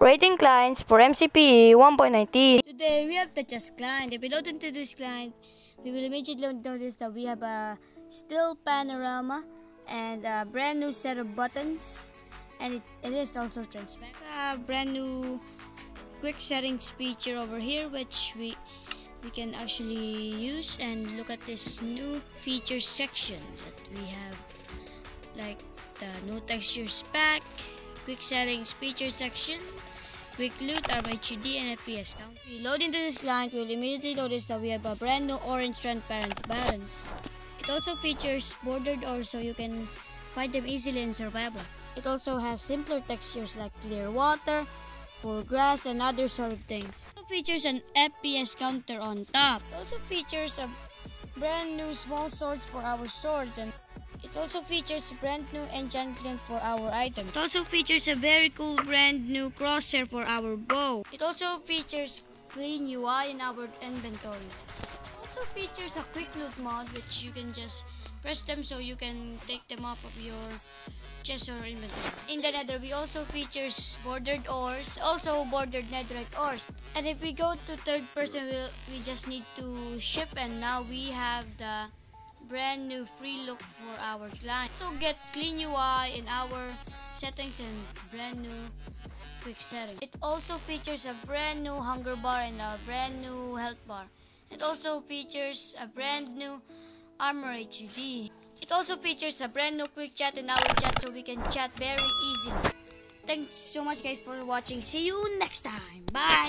Rating clients for MCPE 1.19. Today we have the Chest client. If we load into this client, we will immediately notice that we have a still panorama and a brand new set of buttons and it, it is also transparent. A brand new quick settings feature over here which we we can actually use and look at this new feature section that we have like the no textures pack, quick settings feature section, quick loot, RHUD, and FPS count. We load into this client, we'll immediately notice that we have a brand new orange transparent balance. It also features bordered ores so you can find them easily in survival. It also has simpler textures like clear water, full grass, and other sort of things. It also features an FPS counter on top. It also features a brand new small swords for our swords and it also features brand new enchantment for our items. It also features a very cool brand new crosshair for our bow. It also features clean UI in our inventory. It also features a quick loot mod which you can just press them so you can take them up of your chest or inventory. In the nether we also features bordered ores, also bordered netherite ores. And if we go to third person we, we just need to ship and now we have the brand new free look for our client. So get clean UI in our settings and brand new quick settings. It also features a brand new hunger bar and a brand new health bar. It also features a brand new armor HUD. It also features a brand new quick chat in our chat so we can chat very easily. Thanks so much guys for watching. See you next time. Bye!